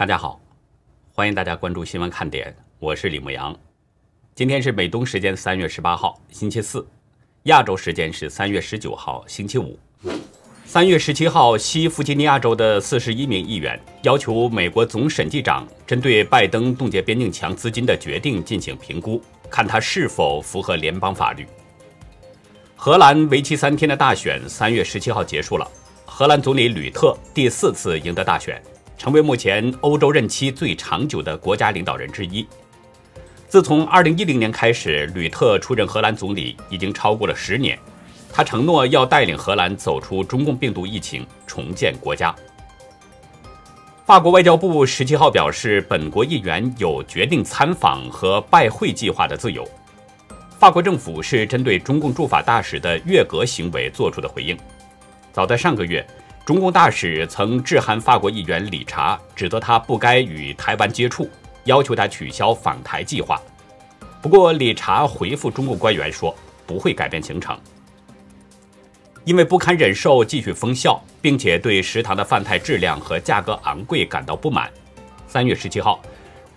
大家好，欢迎大家关注新闻看点，我是李牧阳。今天是美东时间三月十八号，星期四；亚洲时间是三月十九号，星期五。三月十七号，西弗吉尼亚州的四十一名议员要求美国总审计长针对拜登冻结边境墙资金的决定进行评估，看他是否符合联邦法律。荷兰为期三天的大选三月十七号结束了，荷兰总理吕特第四次赢得大选。成为目前欧洲任期最长久的国家领导人之一。自从2010年开始，吕特出任荷兰总理已经超过了十年。他承诺要带领荷兰走出中共病毒疫情，重建国家。法国外交部十七号表示，本国议员有决定参访和拜会计划的自由。法国政府是针对中共驻法大使的越格行为做出的回应。早在上个月。中共大使曾致函法国议员理查，指责他不该与台湾接触，要求他取消访台计划。不过，理查回复中共官员说不会改变行程，因为不堪忍受继续封校，并且对食堂的饭菜质量和价格昂贵感到不满。三月十七号，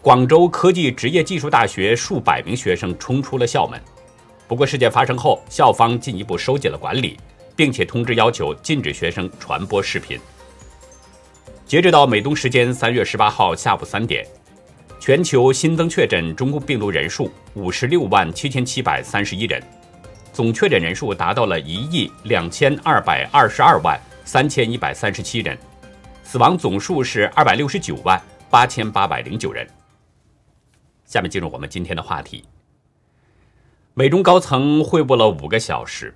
广州科技职业技术大学数百名学生冲出了校门。不过，事件发生后，校方进一步收紧了管理。并且通知要求禁止学生传播视频。截止到美东时间三月十八号下午三点，全球新增确诊中共病毒人数五十六万七千七百三十一人，总确诊人数达到了一亿两千二百二十二万三千一百三十七人，死亡总数是二百六十九万八千八百零九人。下面进入我们今天的话题。美中高层会晤了五个小时。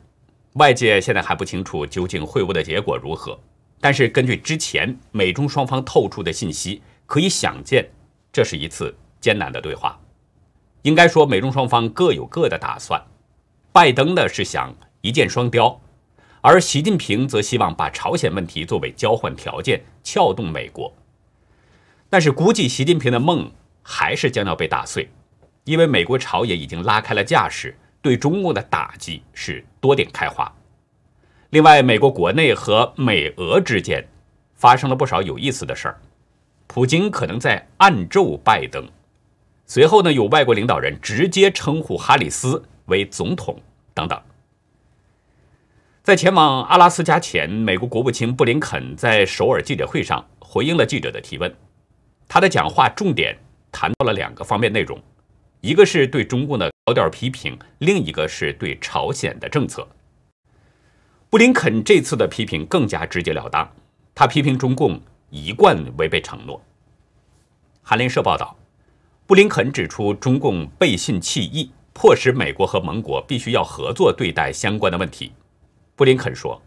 外界现在还不清楚究竟会晤的结果如何，但是根据之前美中双方透出的信息，可以想见，这是一次艰难的对话。应该说，美中双方各有各的打算。拜登呢是想一箭双雕，而习近平则希望把朝鲜问题作为交换条件，撬动美国。但是估计习近平的梦还是将要被打碎，因为美国朝野已经拉开了架势。对中共的打击是多点开花。另外，美国国内和美俄之间发生了不少有意思的事儿。普京可能在暗咒拜登。随后呢，有外国领导人直接称呼哈里斯为总统等等。在前往阿拉斯加前，美国国务卿布林肯在首尔记者会上回应了记者的提问。他的讲话重点谈到了两个方面内容。一个是对中共的高调批评，另一个是对朝鲜的政策。布林肯这次的批评更加直截了当，他批评中共一贯违背承诺。韩联社报道，布林肯指出中共背信弃义，迫使美国和盟国必须要合作对待相关的问题。布林肯说，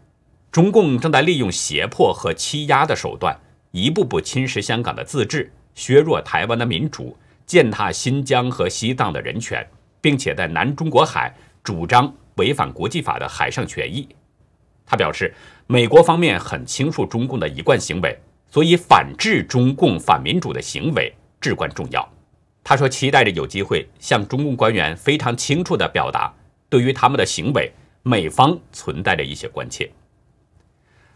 中共正在利用胁迫和欺压的手段，一步步侵蚀香港的自治，削弱台湾的民主。践踏新疆和西藏的人权，并且在南中国海主张违反国际法的海上权益。他表示，美国方面很清楚中共的一贯行为，所以反制中共反民主的行为至关重要。他说，期待着有机会向中共官员非常清楚地表达，对于他们的行为，美方存在着一些关切。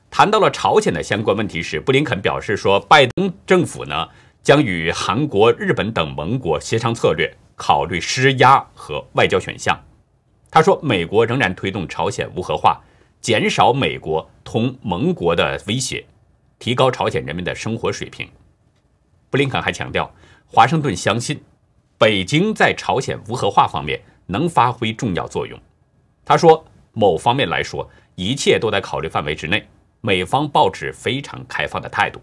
谈到了朝鲜的相关问题时，布林肯表示说，拜登政府呢？将与韩国、日本等盟国协商策略，考虑施压和外交选项。他说，美国仍然推动朝鲜无核化，减少美国同盟国的威胁，提高朝鲜人民的生活水平。布林肯还强调，华盛顿相信北京在朝鲜无核化方面能发挥重要作用。他说，某方面来说，一切都在考虑范围之内，美方报纸非常开放的态度。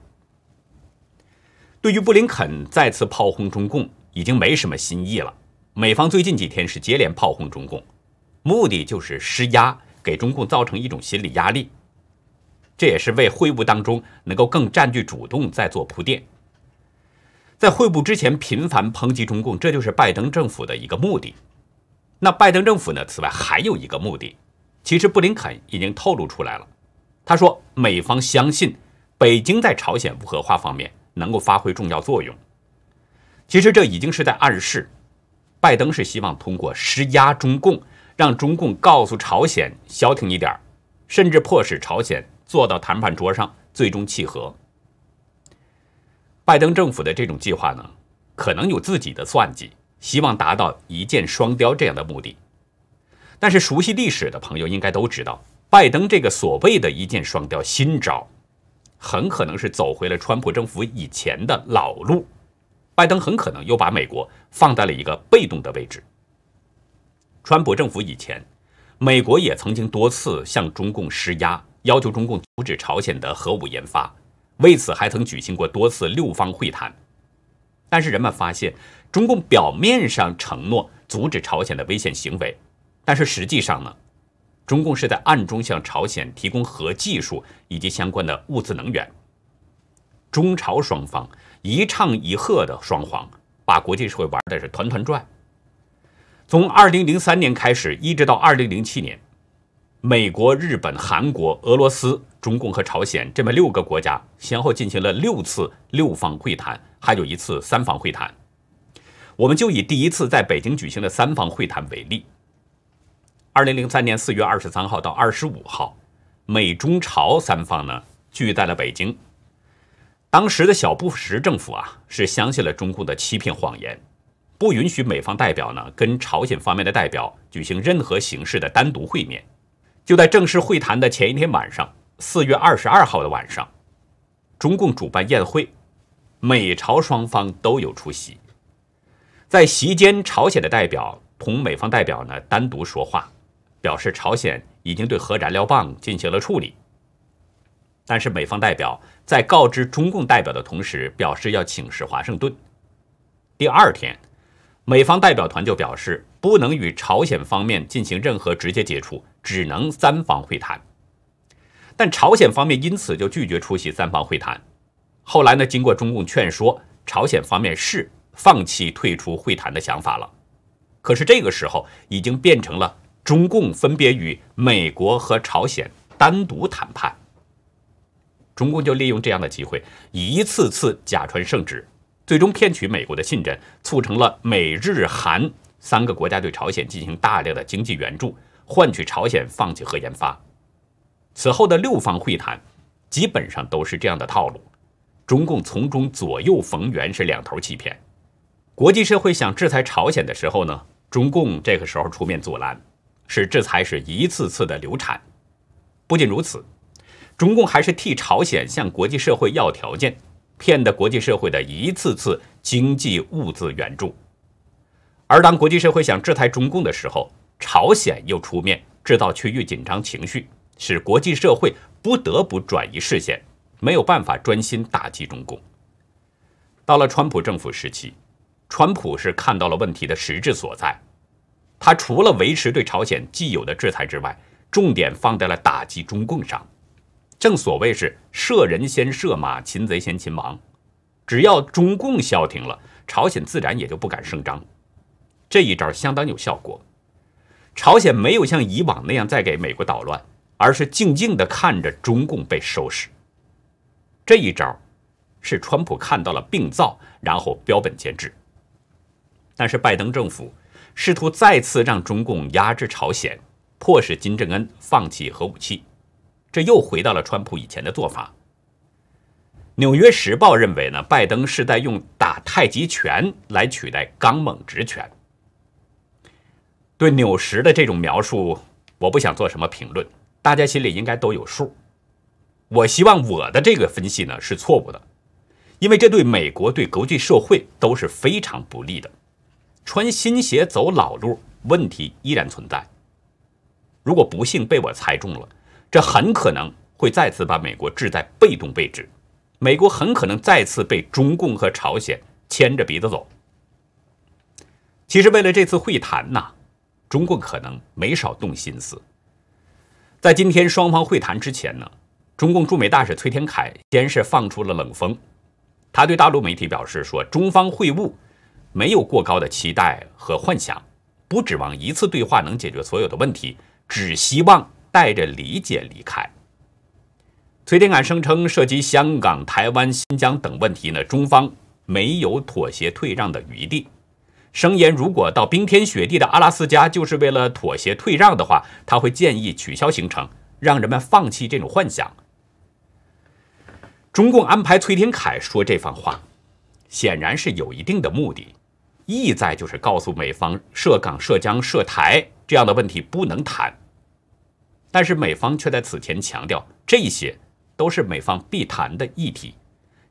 对于布林肯再次炮轰中共，已经没什么新意了。美方最近几天是接连炮轰中共，目的就是施压，给中共造成一种心理压力。这也是为会晤当中能够更占据主动在做铺垫。在会晤之前频繁抨击中共，这就是拜登政府的一个目的。那拜登政府呢？此外还有一个目的，其实布林肯已经透露出来了。他说，美方相信北京在朝鲜无核化方面。能够发挥重要作用。其实这已经是在暗示，拜登是希望通过施压中共，让中共告诉朝鲜消停一点甚至迫使朝鲜坐到谈判桌上，最终契合。拜登政府的这种计划呢，可能有自己的算计，希望达到一箭双雕这样的目的。但是熟悉历史的朋友应该都知道，拜登这个所谓的一箭双雕新招，很可能是走回了川普政府以前的老路。拜登很可能又把美国放在了一个被动的位置。川普政府以前，美国也曾经多次向中共施压，要求中共阻止朝鲜的核武研发，为此还曾举行过多次六方会谈。但是人们发现，中共表面上承诺阻止朝鲜的危险行为，但是实际上呢，中共是在暗中向朝鲜提供核技术以及相关的物资能源。中朝双方一唱一和的双簧，把国际社会玩的是团团转。从二零零三年开始，一直到二零零七年，美国、日本、韩国、俄罗斯、中共和朝鲜这么六个国家先后进行了六次六方会谈，还有一次三方会谈。我们就以第一次在北京举行的三方会谈为例。二零零三年四月二十三号到二十五号，美中朝三方呢聚在了北京。当时的小布什政府啊，是相信了中共的欺骗谎言。不允许美方代表呢跟朝鲜方面的代表举行任何形式的单独会面。就在正式会谈的前一天晚上，四月二十二号的晚上，中共主办宴会，美朝双方都有出席。在席间，朝鲜的代表同美方代表呢单独说话，表示朝鲜已经对核燃料棒进行了处理。但是美方代表在告知中共代表的同时，表示要请示华盛顿。第二天。美方代表团就表示，不能与朝鲜方面进行任何直接接触，只能三方会谈。但朝鲜方面因此就拒绝出席三方会谈。后来呢，经过中共劝说，朝鲜方面是放弃退出会谈的想法了。可是这个时候已经变成了中共分别与美国和朝鲜单独谈判。中共就利用这样的机会，一次次假传圣旨。最终骗取美国的信任，促成了美日韩三个国家对朝鲜进行大量的经济援助，换取朝鲜放弃核研发。此后的六方会谈基本上都是这样的套路，中共从中左右逢源，是两头欺骗。国际社会想制裁朝鲜的时候呢，中共这个时候出面阻拦，使制裁是一次次的流产。不仅如此，中共还是替朝鲜向国际社会要条件。骗得国际社会的一次次经济物资援助，而当国际社会想制裁中共的时候，朝鲜又出面制造区域紧张情绪，使国际社会不得不转移视线，没有办法专心打击中共。到了川普政府时期，川普是看到了问题的实质所在，他除了维持对朝鲜既有的制裁之外，重点放在了打击中共上。正所谓是射人先射马，擒贼先擒王。只要中共消停了，朝鲜自然也就不敢声张。这一招相当有效果。朝鲜没有像以往那样再给美国捣乱，而是静静地看着中共被收拾。这一招是川普看到了病灶，然后标本兼治。但是拜登政府试图再次让中共压制朝鲜，迫使金正恩放弃核武器。这又回到了川普以前的做法。《纽约时报》认为呢，拜登是在用打太极拳来取代刚猛直拳。对纽时的这种描述，我不想做什么评论，大家心里应该都有数。我希望我的这个分析呢是错误的，因为这对美国、对国际社会都是非常不利的。穿新鞋走老路，问题依然存在。如果不幸被我猜中了。这很可能会再次把美国置在被动位置，美国很可能再次被中共和朝鲜牵着鼻子走。其实，为了这次会谈呐，中共可能没少动心思。在今天双方会谈之前呢，中共驻美大使崔天凯先是放出了冷风，他对大陆媒体表示说：“中方会晤没有过高的期待和幻想，不指望一次对话能解决所有的问题，只希望。”带着理解离开。崔天凯声称，涉及香港、台湾、新疆等问题呢，中方没有妥协退让的余地。声言，如果到冰天雪地的阿拉斯加就是为了妥协退让的话，他会建议取消行程，让人们放弃这种幻想。中共安排崔天凯说这番话，显然是有一定的目的，意在就是告诉美方涉港、涉疆、涉台这样的问题不能谈。但是美方却在此前强调，这些都是美方必谈的议题。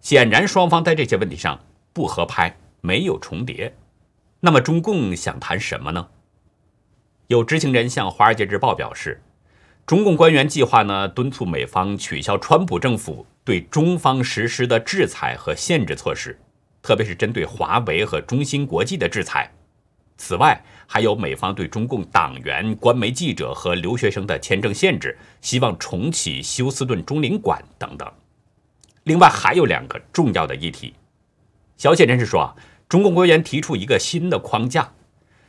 显然，双方在这些问题上不合拍，没有重叠。那么，中共想谈什么呢？有知情人向《华尔街日报》表示，中共官员计划呢敦促美方取消川普政府对中方实施的制裁和限制措施，特别是针对华为和中芯国际的制裁。此外，还有美方对中共党员、官媒记者和留学生的签证限制，希望重启休斯顿中领馆等等。另外，还有两个重要的议题。消息人士说，中共官员提出一个新的框架，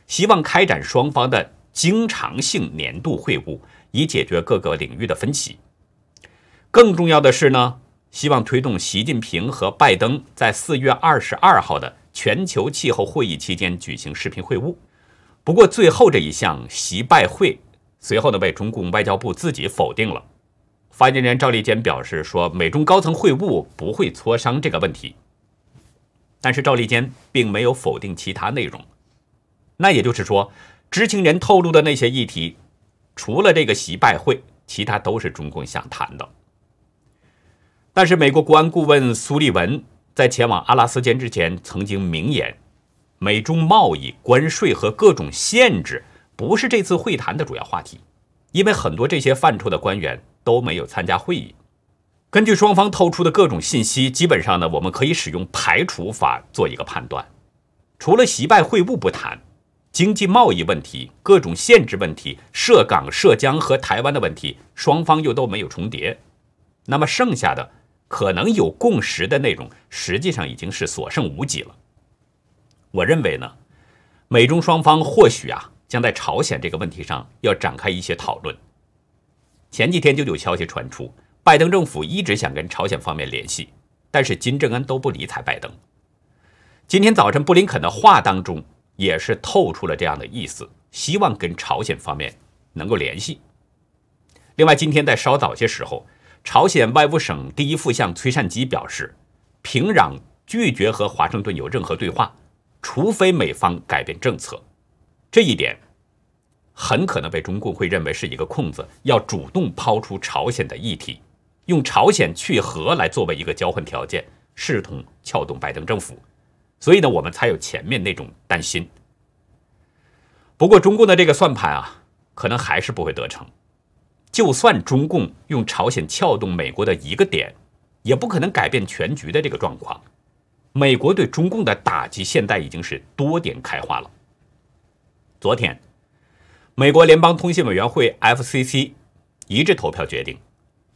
希望开展双方的经常性年度会晤，以解决各个领域的分歧。更重要的是呢，希望推动习近平和拜登在四月二十二号的。全球气候会议期间举行视频会晤，不过最后这一项习拜会随后呢被中共外交部自己否定了。发言人赵立坚表示说，美中高层会晤不会磋商这个问题。但是赵立坚并没有否定其他内容，那也就是说，知情人透露的那些议题，除了这个习拜会，其他都是中共想谈的。但是美国国安顾问苏利文。在前往阿拉斯加之前，曾经明言，美中贸易、关税和各种限制不是这次会谈的主要话题，因为很多这些范畴的官员都没有参加会议。根据双方透出的各种信息，基本上呢，我们可以使用排除法做一个判断：除了习拜会晤不谈，经济贸易问题、各种限制问题、涉港涉疆和台湾的问题，双方又都没有重叠，那么剩下的。可能有共识的内容，实际上已经是所剩无几了。我认为呢，美中双方或许啊，将在朝鲜这个问题上要展开一些讨论。前几天就有消息传出，拜登政府一直想跟朝鲜方面联系，但是金正恩都不理睬拜登。今天早晨布林肯的话当中也是透出了这样的意思，希望跟朝鲜方面能够联系。另外，今天在稍早些时候。朝鲜外务省第一副相崔善基表示，平壤拒绝和华盛顿有任何对话，除非美方改变政策。这一点很可能被中共会认为是一个空子，要主动抛出朝鲜的议题，用朝鲜去核来作为一个交换条件，试图撬动拜登政府。所以呢，我们才有前面那种担心。不过，中共的这个算盘啊，可能还是不会得逞。就算中共用朝鲜撬动美国的一个点，也不可能改变全局的这个状况。美国对中共的打击现在已经是多点开花了。昨天，美国联邦通信委员会 FCC 一致投票决定，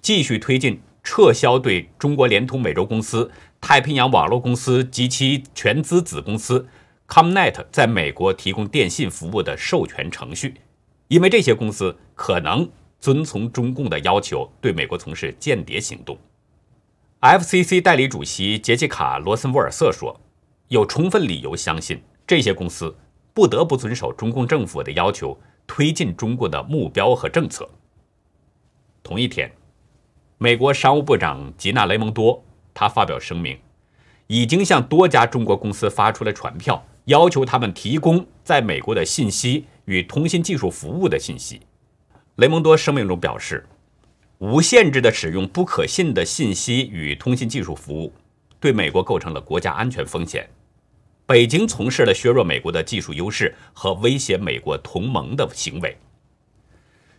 继续推进撤销对中国联通美洲公司、太平洋网络公司及其全资子公司 ComNet 在美国提供电信服务的授权程序，因为这些公司可能。遵从中共的要求，对美国从事间谍行动。FCC 代理主席杰西卡·罗森沃尔瑟说：“有充分理由相信，这些公司不得不遵守中共政府的要求，推进中国的目标和政策。”同一天，美国商务部长吉娜·雷蒙多他发表声明，已经向多家中国公司发出了传票，要求他们提供在美国的信息与通信技术服务的信息。雷蒙多声明中表示，无限制的使用不可信的信息与通信技术服务，对美国构成了国家安全风险。北京从事了削弱美国的技术优势和威胁美国同盟的行为。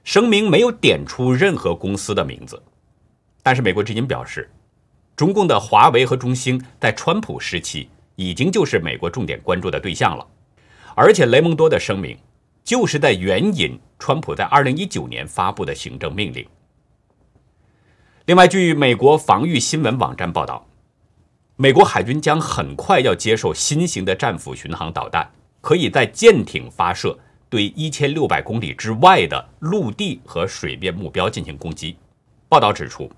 声明没有点出任何公司的名字，但是美国至今表示，中共的华为和中兴在川普时期已经就是美国重点关注的对象了，而且雷蒙多的声明。就是在援引川普在二零一九年发布的行政命令。另外，据美国防御新闻网站报道，美国海军将很快要接受新型的战斧巡航导弹，可以在舰艇发射，对一千六百公里之外的陆地和水面目标进行攻击。报道指出，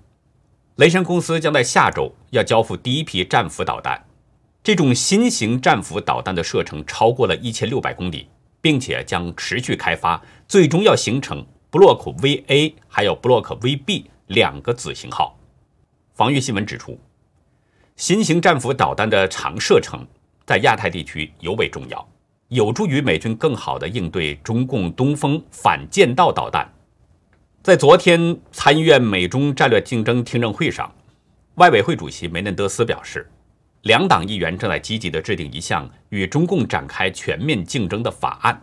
雷神公司将在下周要交付第一批战斧导弹。这种新型战斧导弹的射程超过了一千六百公里。并且将持续开发，最终要形成 Block VA 还有 Block VB 两个子型号。防御新闻指出，新型战斧导弹的长射程在亚太地区尤为重要，有助于美军更好地应对中共东风反舰道导弹。在昨天参议院美中战略竞争听证会上，外委会主席梅嫩德斯表示，两党议员正在积极地制定一项与中共展开全面竞争的法案。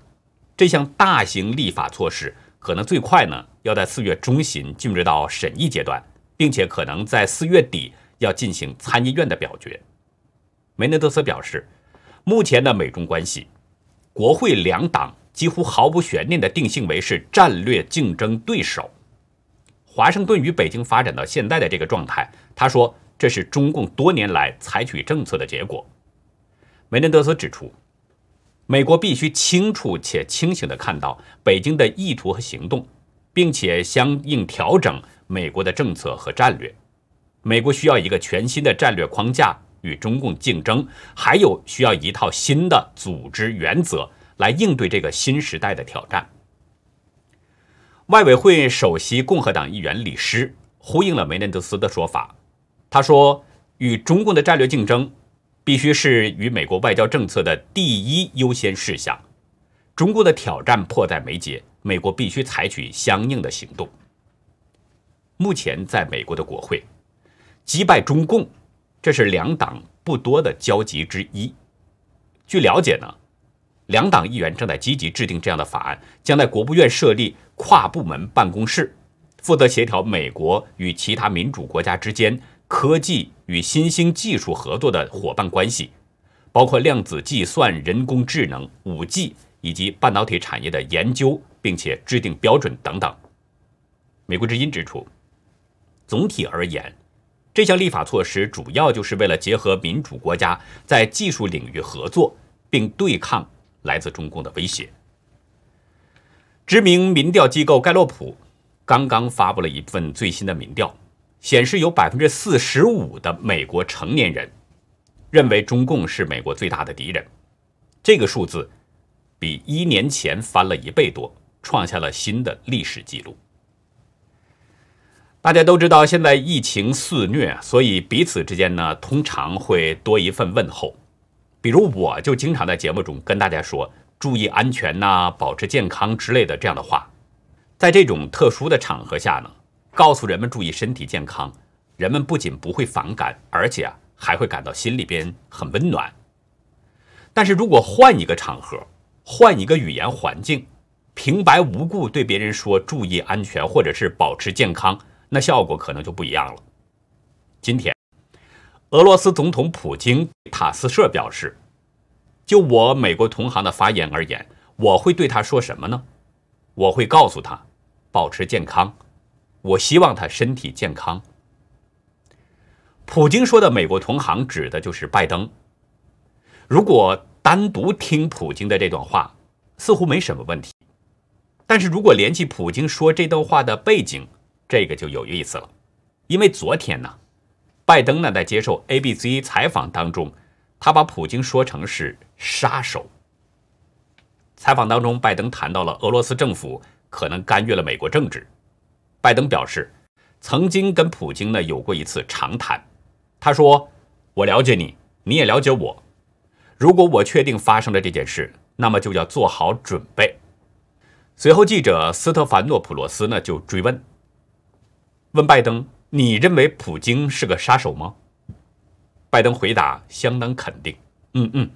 这项大型立法措施可能最快呢要在四月中旬进入到审议阶段，并且可能在四月底要进行参议院的表决。梅内德斯表示，目前的美中关系，国会两党几乎毫无悬念地定性为是战略竞争对手。华盛顿与北京发展到现在的这个状态，他说这是中共多年来采取政策的结果。梅内德斯指出，美国必须清楚且清醒地看到北京的意图和行动，并且相应调整美国的政策和战略。美国需要一个全新的战略框架。与中共竞争，还有需要一套新的组织原则来应对这个新时代的挑战。外委会首席共和党议员李施呼应了梅嫩德斯的说法，他说：“与中共的战略竞争必须是与美国外交政策的第一优先事项。中共的挑战迫在眉睫，美国必须采取相应的行动。”目前，在美国的国会击败中共。这是两党不多的交集之一。据了解呢，两党议员正在积极制定这样的法案，将在国务院设立跨部门办公室，负责协调美国与其他民主国家之间科技与新兴技术合作的伙伴关系，包括量子计算、人工智能、五 G 以及半导体产业的研究，并且制定标准等等。美国之音指出，总体而言。这项立法措施主要就是为了结合民主国家在技术领域合作，并对抗来自中共的威胁。知名民调机构盖洛普刚刚发布了一份最新的民调，显示有百分之四十五的美国成年人认为中共是美国最大的敌人，这个数字比一年前翻了一倍多，创下了新的历史记录。大家都知道，现在疫情肆虐，所以彼此之间呢，通常会多一份问候。比如，我就经常在节目中跟大家说“注意安全呐，保持健康”之类的这样的话。在这种特殊的场合下呢，告诉人们注意身体健康，人们不仅不会反感，而且啊，还会感到心里边很温暖。但是如果换一个场合，换一个语言环境，平白无故对别人说“注意安全”或者是“保持健康”，那效果可能就不一样了。今天，俄罗斯总统普京塔斯社表示：“就我美国同行的发言而言，我会对他说什么呢？我会告诉他，保持健康。我希望他身体健康。”普京说的美国同行指的就是拜登。如果单独听普京的这段话，似乎没什么问题。但是如果联系普京说这段话的背景，这个就有意思了，因为昨天呢，拜登呢在接受 ABC 采访当中，他把普京说成是杀手。采访当中，拜登谈到了俄罗斯政府可能干预了美国政治。拜登表示，曾经跟普京呢有过一次长谈，他说：“我了解你，你也了解我。如果我确定发生了这件事，那么就要做好准备。”随后，记者斯特凡诺普罗斯呢就追问。问拜登：“你认为普京是个杀手吗？”拜登回答相当肯定：“嗯嗯，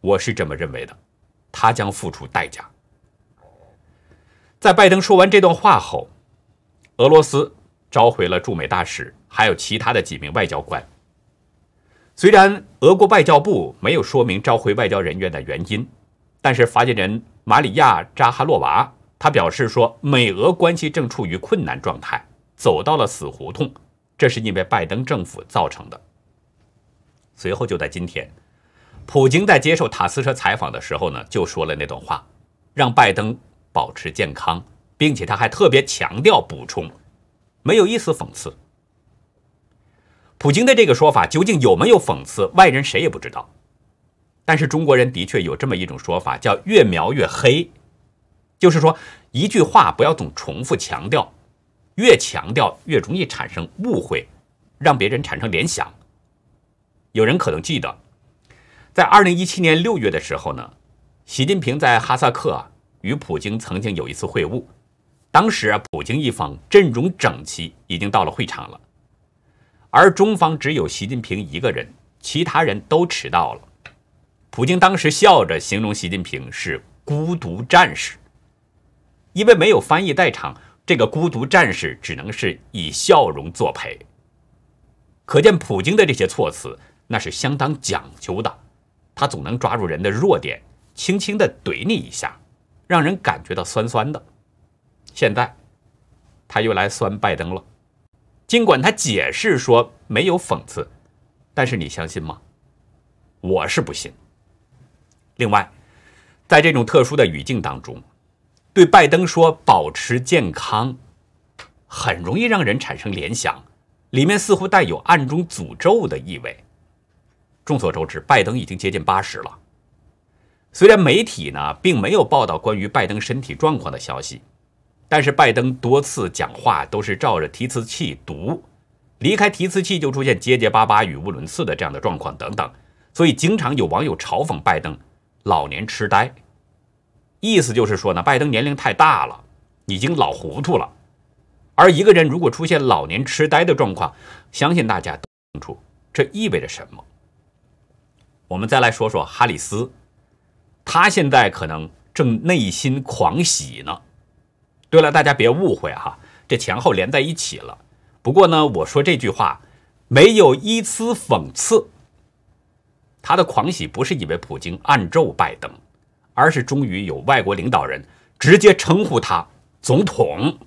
我是这么认为的。他将付出代价。”在拜登说完这段话后，俄罗斯召回了驻美大使，还有其他的几名外交官。虽然俄国外交部没有说明召回外交人员的原因，但是发言人马里亚扎哈洛娃他表示说：“美俄关系正处于困难状态。”走到了死胡同，这是因为拜登政府造成的。随后就在今天，普京在接受塔斯社采访的时候呢，就说了那段话，让拜登保持健康，并且他还特别强调补充，没有一丝讽刺。普京的这个说法究竟有没有讽刺，外人谁也不知道。但是中国人的确有这么一种说法，叫越描越黑，就是说一句话不要总重复强调。越强调越容易产生误会，让别人产生联想。有人可能记得，在二零一七年六月的时候呢，习近平在哈萨克啊与普京曾经有一次会晤。当时啊，普京一方阵容整齐，已经到了会场了，而中方只有习近平一个人，其他人都迟到了。普京当时笑着形容习近平是孤独战士，因为没有翻译在场，这个孤独战士只能是以笑容作陪。可见普京的这些措辞那是相当讲究的，他总能抓住人的弱点，轻轻地怼你一下，让人感觉到酸酸的。现在，他又来酸拜登了。尽管他解释说没有讽刺，但是你相信吗？我是不信。另外，在这种特殊的语境当中，对拜登说“保持健康”，很容易让人产生联想，里面似乎带有暗中诅咒的意味。众所周知，拜登已经接近八十了。虽然媒体呢并没有报道关于拜登身体状况的消息。但是拜登多次讲话都是照着提词器读，离开提词器就出现结结巴巴、语无伦次的这样的状况等等，所以经常有网友嘲讽拜登老年痴呆，意思就是说呢，拜登年龄太大了，已经老糊涂了。而一个人如果出现老年痴呆的状况，相信大家都清楚这意味着什么。我们再来说说哈里斯，他现在可能正内心狂喜呢。对了，大家别误会哈，这前后连在一起了。不过呢，我说这句话没有一丝讽刺。他的狂喜不是以为普京暗咒拜登，而是终于有外国领导人直接称呼他总统。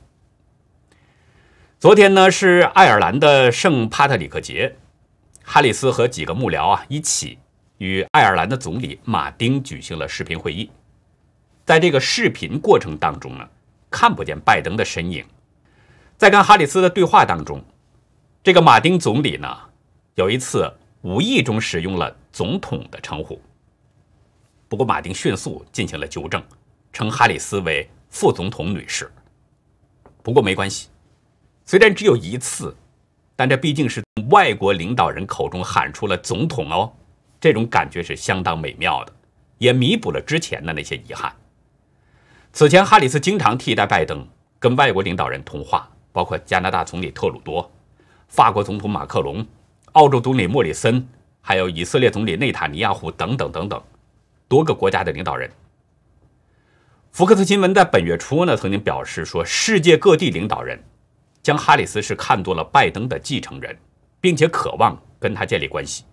昨天呢是爱尔兰的圣帕特里克节，哈里斯和几个幕僚啊一起与爱尔兰的总理马丁举行了视频会议。在这个视频过程当中呢。看不见拜登的身影，在跟哈里斯的对话当中，这个马丁总理呢，有一次无意中使用了“总统”的称呼。不过马丁迅速进行了纠正，称哈里斯为“副总统女士”。不过没关系，虽然只有一次，但这毕竟是外国领导人口中喊出了“总统”哦，这种感觉是相当美妙的，也弥补了之前的那些遗憾。此前，哈里斯经常替代拜登跟外国领导人通话，包括加拿大总理特鲁多、法国总统马克龙、澳洲总理莫里森，还有以色列总理内塔尼亚胡等等等等多个国家的领导人。福克斯新闻在本月初呢曾经表示说，世界各地领导人将哈里斯是看作了拜登的继承人，并且渴望跟他建立关系。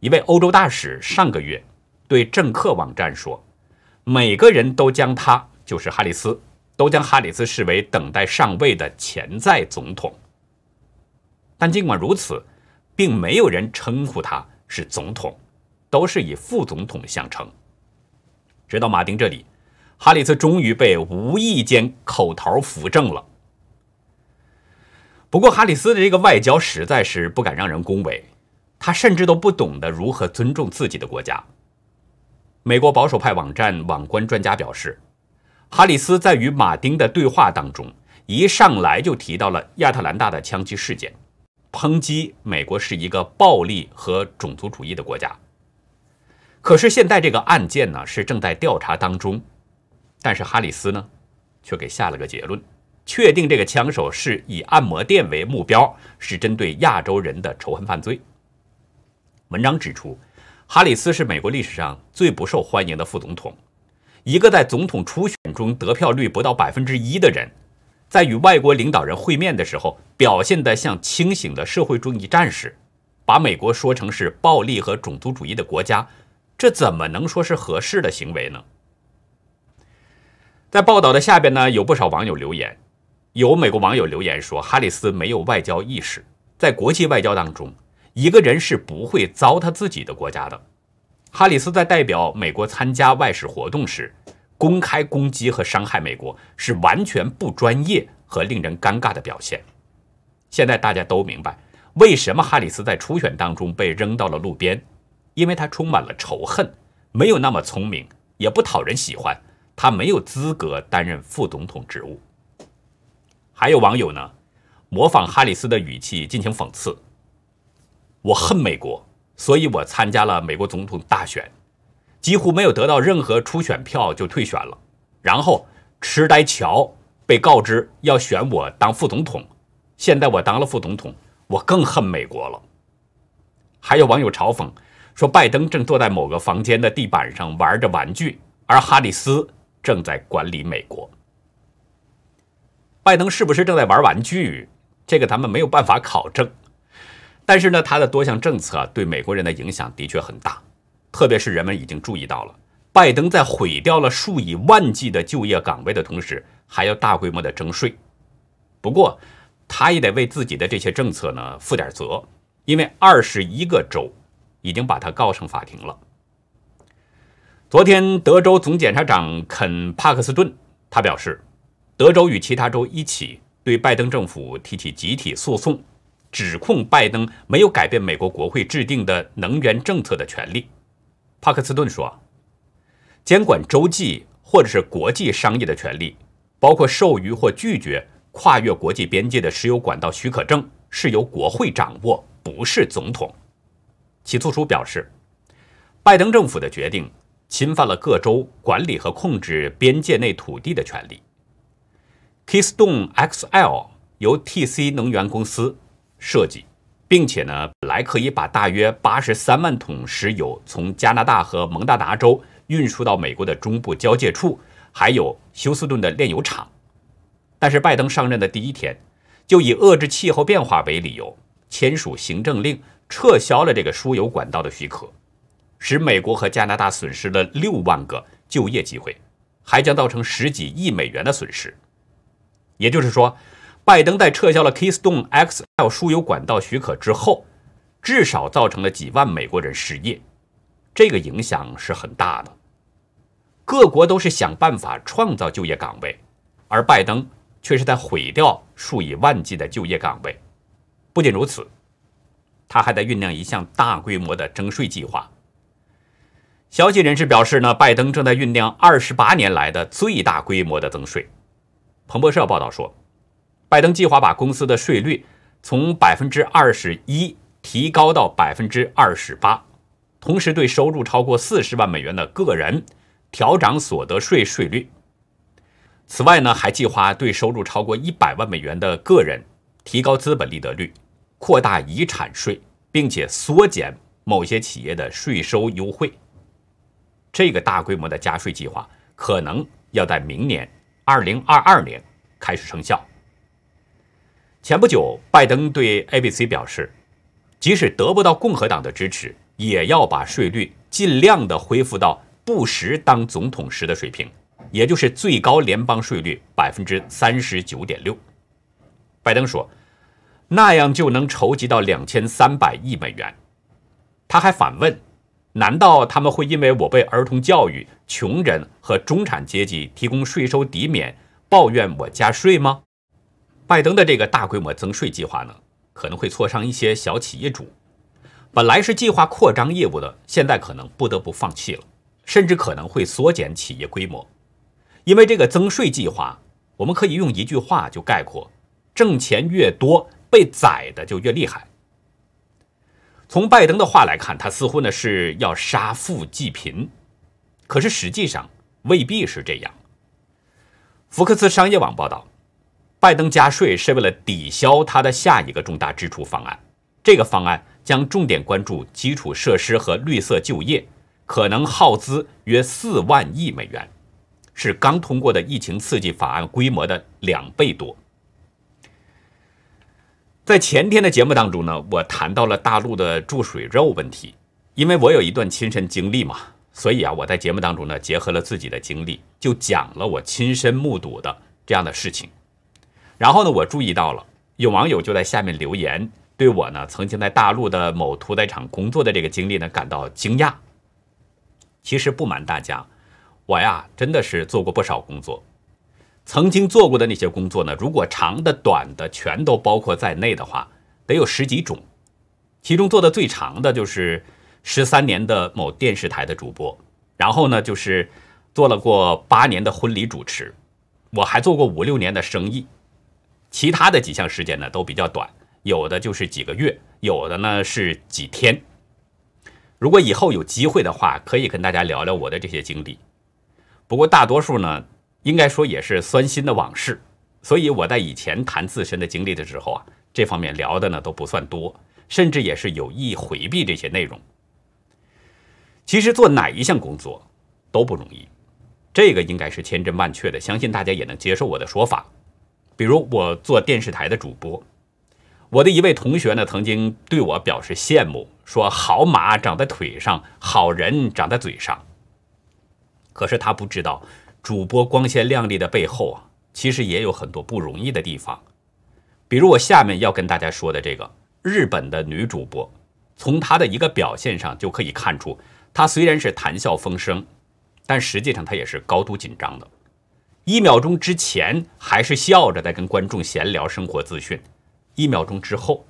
一位欧洲大使上个月对政客网站说。每个人都将他，就是哈里斯，都将哈里斯视为等待上位的潜在总统。但尽管如此，并没有人称呼他是总统，都是以副总统相称。直到马丁这里，哈里斯终于被无意间口头扶正了。不过，哈里斯的这个外交实在是不敢让人恭维，他甚至都不懂得如何尊重自己的国家。美国保守派网站网关专家表示，哈里斯在与马丁的对话当中，一上来就提到了亚特兰大的枪击事件，抨击美国是一个暴力和种族主义的国家。可是现在这个案件呢是正在调查当中，但是哈里斯呢，却给下了个结论，确定这个枪手是以按摩店为目标，是针对亚洲人的仇恨犯罪。文章指出。哈里斯是美国历史上最不受欢迎的副总统，一个在总统初选中得票率不到百分之一的人，在与外国领导人会面的时候，表现得像清醒的社会主义战士，把美国说成是暴力和种族主义的国家，这怎么能说是合适的行为呢？在报道的下边呢，有不少网友留言，有美国网友留言说，哈里斯没有外交意识，在国际外交当中。一个人是不会糟蹋自己的国家的。哈里斯在代表美国参加外事活动时，公开攻击和伤害美国，是完全不专业和令人尴尬的表现。现在大家都明白，为什么哈里斯在初选当中被扔到了路边，因为他充满了仇恨，没有那么聪明，也不讨人喜欢，他没有资格担任副总统职务。还有网友呢，模仿哈里斯的语气进行讽刺。我恨美国，所以我参加了美国总统大选，几乎没有得到任何初选票就退选了。然后痴呆乔被告知要选我当副总统，现在我当了副总统，我更恨美国了。还有网友嘲讽说，拜登正坐在某个房间的地板上玩着玩具，而哈里斯正在管理美国。拜登是不是正在玩玩具？这个咱们没有办法考证。但是呢，他的多项政策对美国人的影响的确很大，特别是人们已经注意到了，拜登在毁掉了数以万计的就业岗位的同时，还要大规模的征税。不过，他也得为自己的这些政策呢负点责，因为二十一个州已经把他告上法庭了。昨天，德州总检察长肯帕克斯顿他表示，德州与其他州一起对拜登政府提起集体诉讼。指控拜登没有改变美国国会制定的能源政策的权利。帕克斯顿说：“监管洲际或者是国际商业的权利，包括授予或拒绝跨越国际边界的石油管道许可证，是由国会掌握，不是总统。”起诉书表示，拜登政府的决定侵犯了各州管理和控制边界内土地的权利。Keystone XL 由 TC 能源公司。设计，并且呢，本来可以把大约八十三万桶石油从加拿大和蒙大拿州运输到美国的中部交界处，还有休斯顿的炼油厂。但是拜登上任的第一天，就以遏制气候变化为理由，签署行政令撤销了这个输油管道的许可，使美国和加拿大损失了六万个就业机会，还将造成十几亿美元的损失。也就是说。拜登在撤销了 Keystone XL 输油管道许可之后，至少造成了几万美国人失业，这个影响是很大的。各国都是想办法创造就业岗位，而拜登却是在毁掉数以万计的就业岗位。不仅如此，他还在酝酿一项大规模的征税计划。消息人士表示，呢，拜登正在酝酿二十八年来的最大规模的增税。彭博社报道说。拜登计划把公司的税率从百分之二十一提高到百分之二十八，同时对收入超过四十万美元的个人调涨所得税税率。此外呢，还计划对收入超过一百万美元的个人提高资本利得率，扩大遗产税，并且缩减某些企业的税收优惠。这个大规模的加税计划可能要在明年二零二二年开始生效。前不久，拜登对 ABC 表示，即使得不到共和党的支持，也要把税率尽量的恢复到布什当总统时的水平，也就是最高联邦税率百分之三十九点六。拜登说，那样就能筹集到两千三百亿美元。他还反问：难道他们会因为我为儿童教育、穷人和中产阶级提供税收抵免，抱怨我加税吗？拜登的这个大规模增税计划呢，可能会挫伤一些小企业主。本来是计划扩张业务的，现在可能不得不放弃了，甚至可能会缩减企业规模。因为这个增税计划，我们可以用一句话就概括：挣钱越多，被宰的就越厉害。从拜登的话来看，他似乎呢是要杀富济贫，可是实际上未必是这样。福克斯商业网报道。拜登加税是为了抵消他的下一个重大支出方案。这个方案将重点关注基础设施和绿色就业，可能耗资约四万亿美元，是刚通过的疫情刺激法案规模的两倍多。在前天的节目当中呢，我谈到了大陆的注水肉问题，因为我有一段亲身经历嘛，所以啊，我在节目当中呢，结合了自己的经历，就讲了我亲身目睹的这样的事情。然后呢，我注意到了有网友就在下面留言，对我呢曾经在大陆的某屠宰场工作的这个经历呢感到惊讶。其实不瞒大家，我呀真的是做过不少工作，曾经做过的那些工作呢，如果长的、短的全都包括在内的话，得有十几种。其中做的最长的就是十三年的某电视台的主播，然后呢就是做了过八年的婚礼主持，我还做过五六年的生意。其他的几项时间呢都比较短，有的就是几个月，有的呢是几天。如果以后有机会的话，可以跟大家聊聊我的这些经历。不过大多数呢，应该说也是酸心的往事。所以我在以前谈自身的经历的时候啊，这方面聊的呢都不算多，甚至也是有意回避这些内容。其实做哪一项工作都不容易，这个应该是千真万确的，相信大家也能接受我的说法。比如我做电视台的主播，我的一位同学呢曾经对我表示羡慕，说好马长在腿上，好人长在嘴上。可是他不知道，主播光鲜亮丽的背后啊。其实也有很多不容易的地方，比如我下面要跟大家说的这个日本的女主播，从她的一个表现上就可以看出，她虽然是谈笑风生，但实际上她也是高度紧张的。一秒钟之前还是笑着在跟观众闲聊生活资讯，一秒钟之后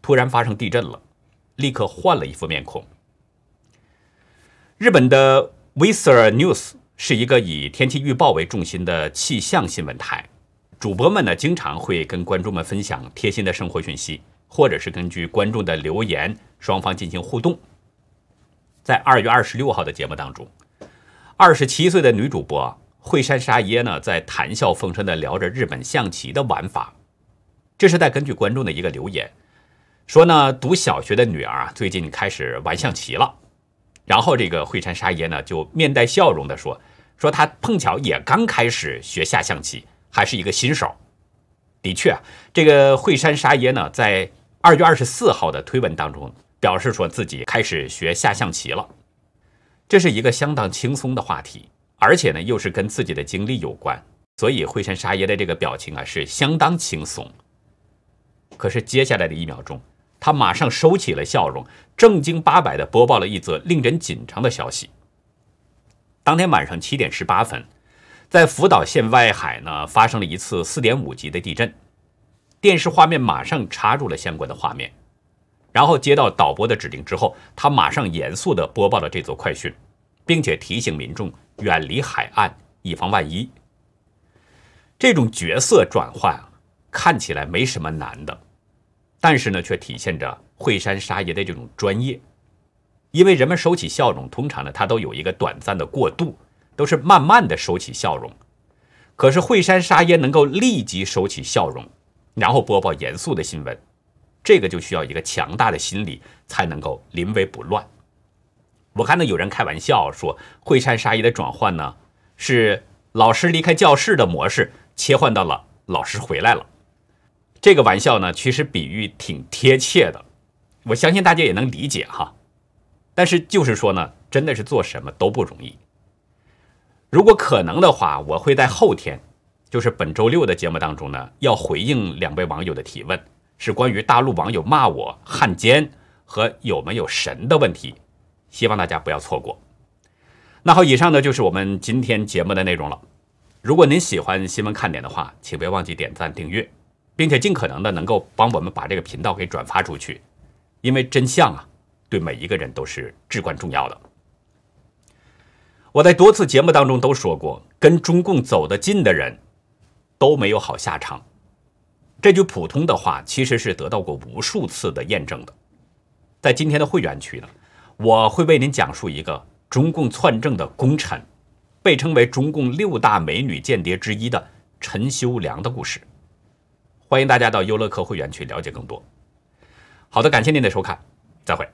突然发生地震了，立刻换了一副面孔。日本的 viser News。是一个以天气预报为中心的气象新闻台，主播们呢经常会跟观众们分享贴心的生活讯息，或者是根据观众的留言，双方进行互动。在二月二十六号的节目当中，二十七岁的女主播惠山沙耶呢在谈笑风生的聊着日本象棋的玩法。这是在根据观众的一个留言，说呢读小学的女儿啊最近开始玩象棋了。然后这个惠山沙耶呢，就面带笑容地说：“说他碰巧也刚开始学下象棋，还是一个新手。”的确啊，这个惠山沙耶呢，在二月二十四号的推文当中表示说自己开始学下象棋了。这是一个相当轻松的话题，而且呢又是跟自己的经历有关，所以惠山沙耶的这个表情啊是相当轻松。可是接下来的一秒钟。他马上收起了笑容，正经八百地播报了一则令人紧张的消息。当天晚上七点十八分，在福岛县外海呢发生了一次四点五级的地震。电视画面马上插入了相关的画面，然后接到导播的指令之后，他马上严肃地播报了这则快讯，并且提醒民众远离海岸，以防万一。这种角色转换看起来没什么难的。但是呢，却体现着惠山沙耶的这种专业，因为人们收起笑容，通常呢，他都有一个短暂的过渡，都是慢慢的收起笑容。可是惠山沙耶能够立即收起笑容，然后播报严肃的新闻，这个就需要一个强大的心理才能够临危不乱。我看到有人开玩笑说，惠山沙耶的转换呢，是老师离开教室的模式切换到了老师回来了。这个玩笑呢，其实比喻挺贴切的，我相信大家也能理解哈。但是就是说呢，真的是做什么都不容易。如果可能的话，我会在后天，就是本周六的节目当中呢，要回应两位网友的提问，是关于大陆网友骂我汉奸和有没有神的问题，希望大家不要错过。那好，以上呢就是我们今天节目的内容了。如果您喜欢新闻看点的话，请别忘记点赞订阅。并且尽可能的能够帮我们把这个频道给转发出去，因为真相啊，对每一个人都是至关重要的。我在多次节目当中都说过，跟中共走得近的人都没有好下场。这句普通的话其实是得到过无数次的验证的。在今天的会员区呢，我会为您讲述一个中共篡政的功臣，被称为中共六大美女间谍之一的陈修良的故事。欢迎大家到优乐客会员去了解更多。好的，感谢您的收看，再会。